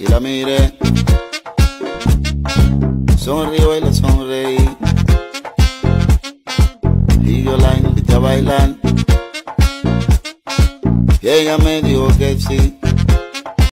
y la miré. Sonrió y la sonreí. Y yo la invité a bailar. Y ella me dijo que sí.